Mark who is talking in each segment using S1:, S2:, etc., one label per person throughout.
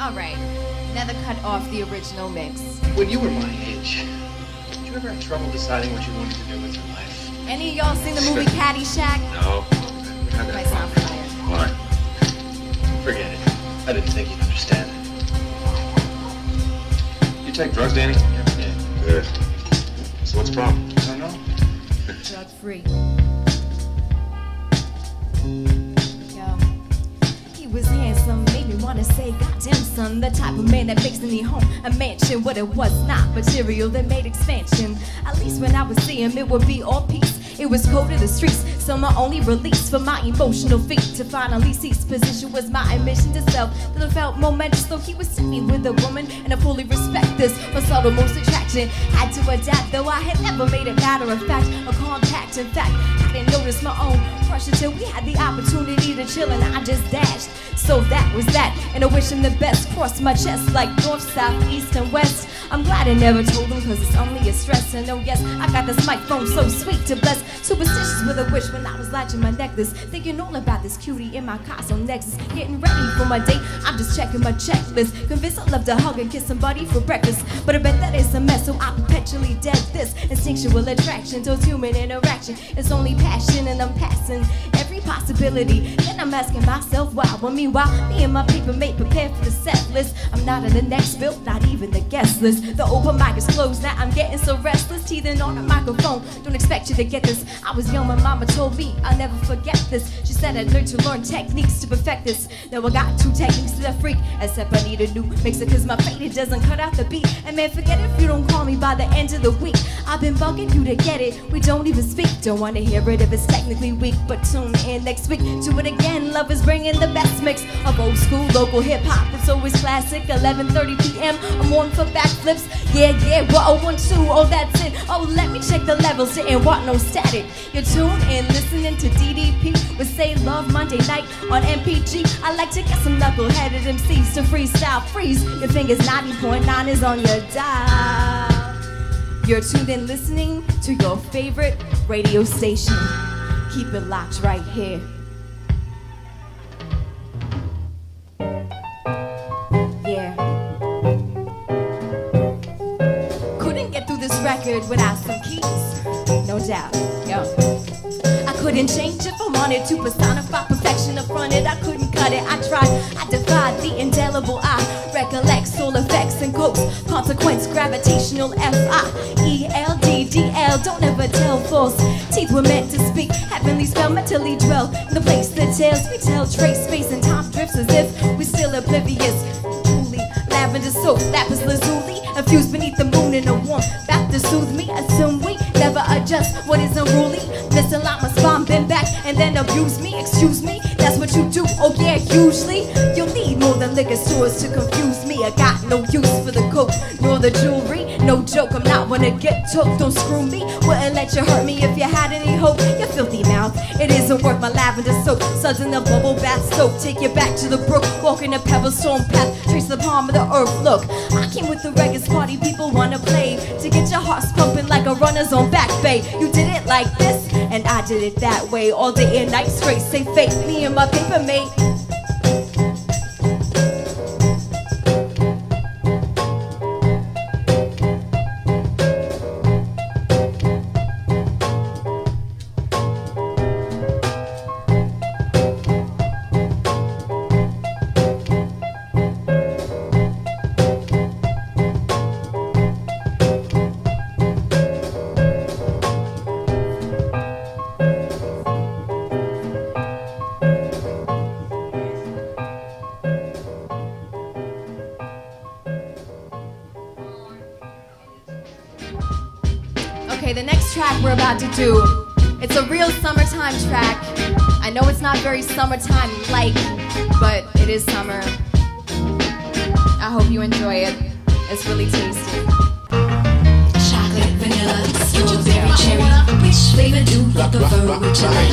S1: All right. Never cut off the original mix.
S2: When you were my age, did you ever have trouble deciding what you wanted to do with your life?
S1: Any of y'all seen the movie Caddyshack?
S2: No. We're having
S1: sound
S2: problem.
S1: familiar.
S2: Why? Forget it. I didn't think you'd understand.
S3: You take drugs, Danny?
S2: Yeah.
S3: Good. So what's the problem?
S2: I don't know.
S1: Drug free. Yo. He was handsome, made me wanna say, goddamn son, the type of man that makes any home a mansion. What it was not material that made expansion. At least when I would see him, it would be all peace. It was cold in the streets, so my only release for my emotional feet to finally cease position was my admission to self. That I felt momentous, though he was sitting with a woman, and I fully respect this for subtle most attraction. Had to adapt, though I had never made it matter of fact, a compact. In fact, I didn't notice my own crush until we had the opportunity to chill, and I just dashed. So that was that, and I wish him the best. Crossed my chest like north, south, east, and west. I'm glad I never told him, cause it's only a stress. And oh, yes, I got this microphone so sweet to bless. Superstitious with a wish when I was latching my necklace. Thinking all about this cutie in my Cosmo Nexus. Getting ready for my date, I'm just checking my checklist. Convinced I love to hug and kiss somebody for breakfast. But I bet that is a mess, so I perpetually dead this. Instinctual attraction towards human interaction. It's only passion, and I'm passing every possibility. Then I'm asking myself why. Well, meanwhile, me and my paper mate prepare for the set list. I'm not in the next bill, not even the guest list. The open mic is closed, now I'm getting so restless. Teething on the microphone, don't expect you to get this. I was young, my mama told me I'll never forget this. She said I'd learn to learn techniques to perfect this. Now I got two techniques to the freak, except I need a new mixer, cause my fate it doesn't cut out the beat. And man, forget if you don't call me by the end of the week. I've been bugging you to get it, we don't even speak. Don't wanna hear it if it's technically weak, but tune in next week. Do it again, love is bringing the best mix of old school local hip hop. It's always classic, 11:30 p.m. I'm on for Yeah, yeah, whoa, oh, one, two, oh, that's it. Oh, let me check the levels, didn't want no static. You're tuned in, listening to DDP with Saylove Monday night on MPG. I like to get some knuckle-headed MCs to freestyle freeze. Your fingers 90.9 is on your dial. You're tuned in listening to your favorite radio station. Keep it locked right here. Without some keys. No doubt. Yo. I couldn't change if I wanted to personify perfection up front it. I couldn't cut it. I tried. I defied the indelible I. Recollect soul effects and coax. Consequence gravitational F I E L D D L. Don't ever tell false. Teeth were meant to speak. Heavenly spell mentally dwell. In the place that tells we tell trace space and time drifts as if we're still oblivious. Truly, lavender soap, lapis lazuli, infused beneath the moon in a warm to soothe me. Assume we never adjust what is unruly. Missing like my spine bend back and then abuse me. Excuse me, that's what you do. Oh yeah, usually you'll need more than liquor stores to confuse me. I got no use for the coke nor the jewelry. No joke, I'm not one to get took. Don't screw me. Wouldn't let you hurt me if you had any hope. You mouth, it isn't worth my lavender soap. Suds in the bubble bath soap. Take you back to the brook, walking a pebble stone path. Trace the palm of the earth. Look, I came with the reggae party people wanna play to get your hearts pumping like a runner's on back bay. You did it like this, and I did it that way all day and night straight. Say fake, me and my paper mate. Okay, the next track we're about to do, it's a real summertime track. I know it's not very summertime like, but it is summer. I hope you enjoy it. It's really tasty.
S4: Chocolate, vanilla, strawberry, cherry. Which flavor do you prefer? Would you like?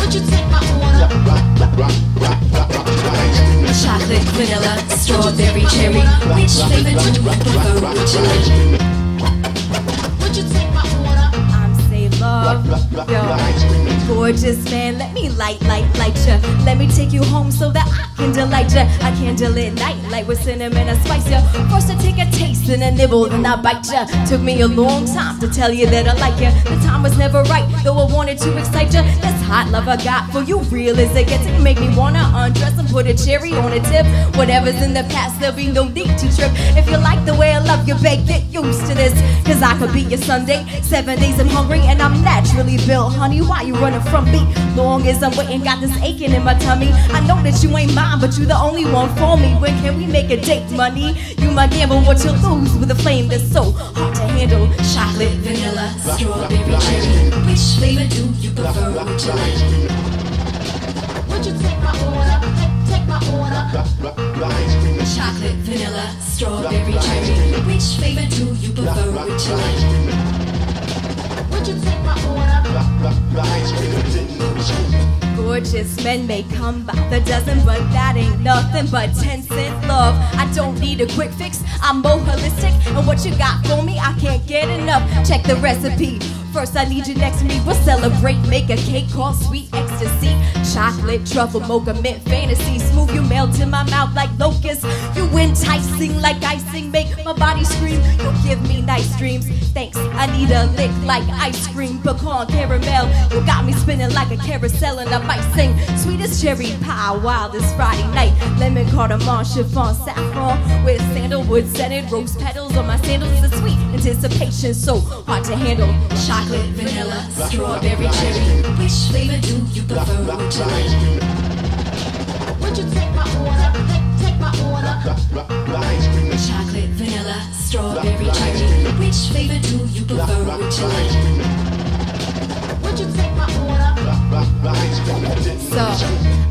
S4: Would you take my order? Chocolate, vanilla, strawberry, cherry. Which flavor do you prefer? Would you like?
S1: Gorgeous man, let me light, light, light ya. Let me take you home so that I can delight ya. I candle at night, light with cinnamon and spice ya. First I take a taste and a nibble, then I bite ya. Took me a long time to tell you that I like ya. The time was never right, though I wanted to excite ya. This hot love I got for you, real as it gets. It make me wanna undress and put a cherry on a tip. Whatever's in the past, there'll be no need to trip. If you like the way I love you, babe, get used to this. Cause I could be your Sunday. Seven days I'm hungry and I'm naturally built, honey. Why you running from Long as I'm waiting, got this aching in my tummy. I know that you ain't mine, but you the only one for me. When can we make a date, money? You my gamble what you lose with a flame that's so hard to handle.
S4: Chocolate, vanilla, strawberry, cherry. Which flavor do you prefer? Would you?
S5: Would you take my order? Take, take my order.
S4: Chocolate, vanilla, strawberry, cherry. Which flavor do you prefer? Would you like?
S5: Would you take my order?
S1: Men may come by the dozen, but that ain't nothing but 10 cent love. I don't need a quick fix, I'm more holistic. And what you got for me, I can't get enough. Check the recipe. First, I need you next to me. We'll celebrate, make a cake called sweet ecstasy. Chocolate, truffle, mocha, mint, fantasy. Smooth, you melt in my mouth like locusts. You enticing like icing, make my body scream. You give me nice dreams. Thanks, I need a lick like ice cream, pecan, caramel. You got me spinning like a carousel, and I might sing sweetest cherry pie wild this Friday night. Lemon cardamom, chiffon, saffron with sandalwood scented rose petals on my sandals. The sweet anticipation, so hard to handle.
S4: Chocolate, vanilla, strawberry, cherry. Which flavor do you prefer? Would you like?
S5: Would you take my order? Take, take my order.
S4: Chocolate, vanilla, strawberry, cherry. Which flavor do you prefer? Would you
S5: take my order?
S1: So,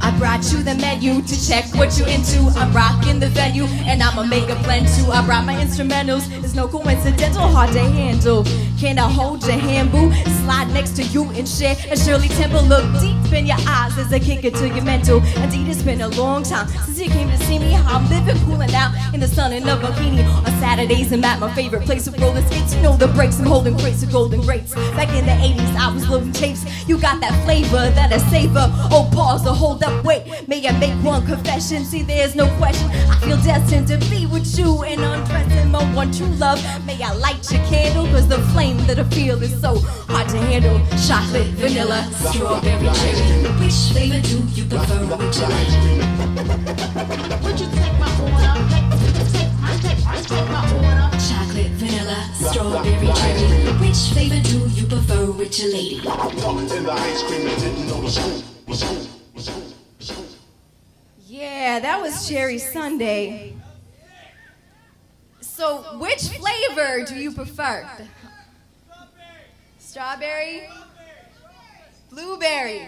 S1: I brought you the menu to check what you into. I'm rocking the venue, and I'ma make a blend too. I brought my instrumentals, it's no coincidental, hard to handle. Can I hold your hand, boo? Slide next to you and share a Shirley Temple. Look deep in your eyes as I kick it to your mental. Indeed, it's been a long time since you came to see me. How I'm living, cooling out in the sun in a bikini on Saturdays. I'm at my favorite place of roller skates. You know the breaks, I'm holding crates of golden grapes. Back in the 80s, I was loading tapes. You got that flavor that I savor. Oh, or hold up, wait. May I make one confession? See, there's no question. I feel destined to be with you and undressing my one true love. May I light your candle? Cause the flame that I feel is so hard to handle. Chocolate, vanilla,
S4: Strawberry, cherry. Which flavor do you prefer? Like?
S5: Would you take my order? Take, I take, I take my order.
S4: Chocolate, vanilla, strawberry, cherry. Which flavor do you prefer? Your lady?
S1: That was Cherry Sunday. So, which flavor do you prefer? Strawberry? Blueberry?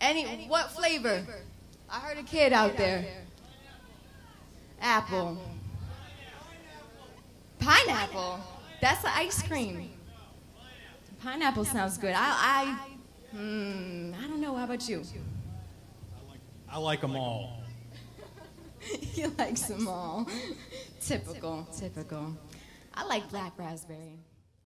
S1: Any what flavor? I heard a kid out there. Apple. Pineapple. That's the ice cream. Pineapple sounds good. I, I, hmm, I don't know. How about you?
S6: I like them all.
S1: he likes them all. typical, typical. I like black raspberry.